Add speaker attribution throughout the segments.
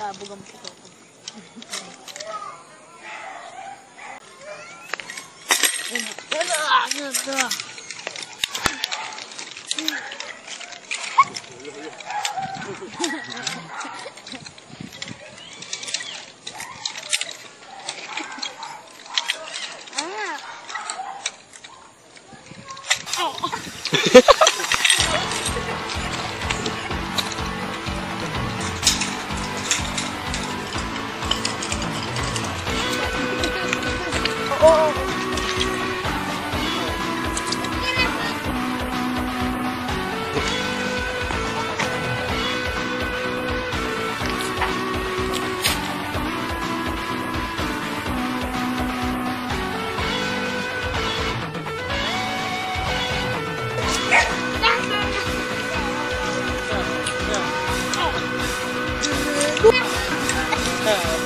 Speaker 1: 哥哥，哥哥。Yeah.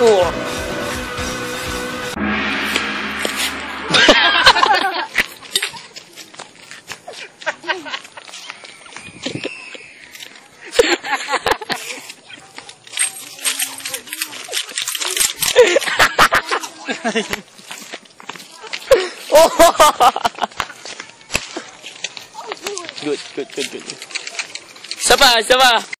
Speaker 1: Ko.
Speaker 2: Good, good, good, good. Isa pa.